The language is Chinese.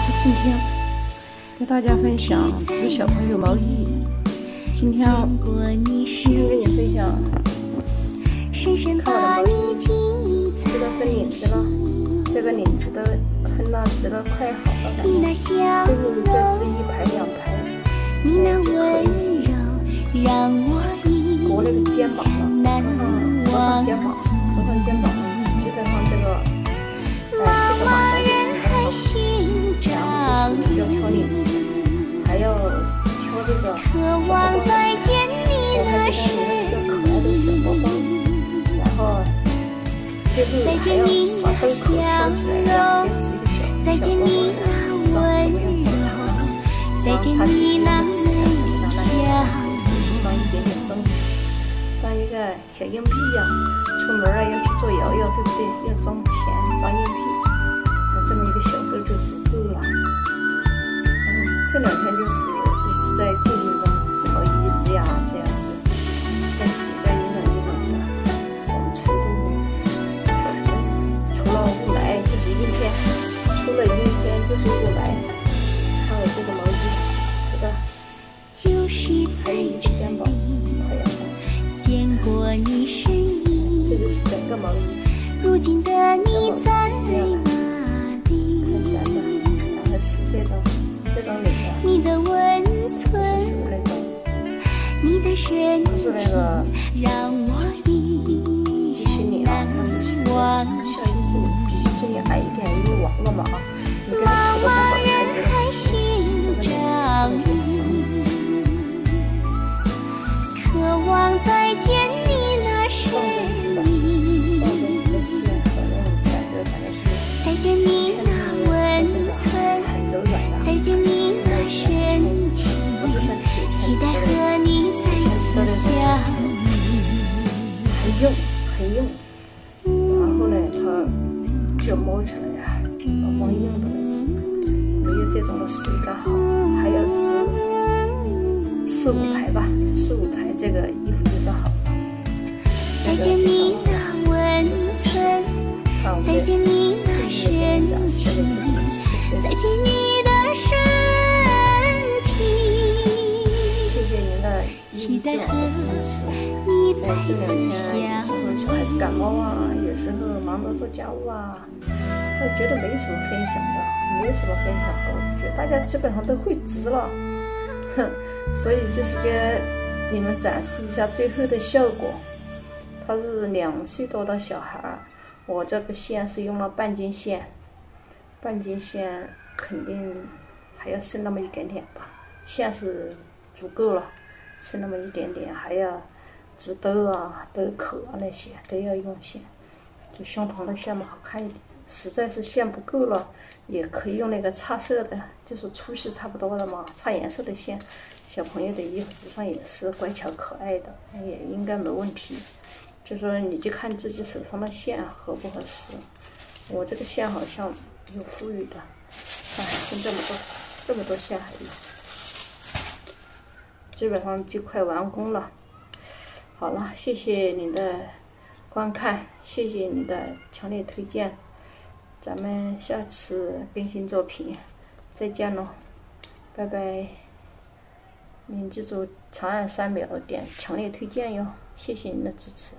是今天跟大家分享织小朋友毛衣。今天今天跟你分享看我的毛衣，这个分领子了，这个领子都分了，织了快好了，最后再织一排两排，就可以裹那个肩膀了，裹上肩膀，裹上肩膀，挑这个小包包，我还给他一个可爱的小包包，然后最后还要把兜口挑起来，然后编织一个小小包包，装什么样装，一点点东西，装一个小硬币呀，出门了要去做摇摇，对不对？要装钱，就是过来。看我这个毛衣织的，还有一个肩膀快要到，这就是整个毛衣。如今的你在哪里？看啥的？然后是这种这种领。你的温存，你的深情，让我依然难忘。小姨子，必须这里矮一点，因为网了嘛啊！你给它扯到肩膀太紧了。渴望再见你那身影，再见你那温存，再见你。很硬，很硬，然后呢，它就摸出来呀，往往硬的这种的手感好，还要织四五排吧，四五排这个衣服就是好了。再见你那温存，再见你那深情，再见你的深情。谢谢您的期待和支持。这两天有时候小孩子感冒啊，有时候忙着做家务啊，我觉得没什么分享的，没有什么分享的，我觉得大家基本上都会织了，哼，所以就是给你们展示一下最后的效果。他是两岁多的小孩儿，我这个线是用了半斤线，半斤线肯定还要剩那么一点点吧，线是足够了，剩那么一点点还要。织兜啊、兜口啊那些都要用线，就胸膛的线嘛好看一点。实在是线不够了，也可以用那个差色的，就是粗细差不多的嘛，差颜色的线。小朋友的衣服上也是乖巧可爱的，也应该没问题。就说你就看自己手上的线合不合适。我这个线好像有富裕的，哎，剩这么多，这么多线还有，基本上就快完工了。好了，谢谢您的观看，谢谢您的强烈推荐，咱们下次更新作品，再见喽，拜拜。您记住长按三秒点强烈推荐哟，谢谢您的支持。